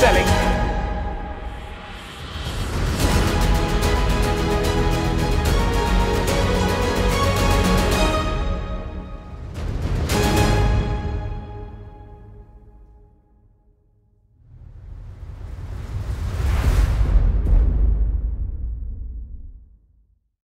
selling.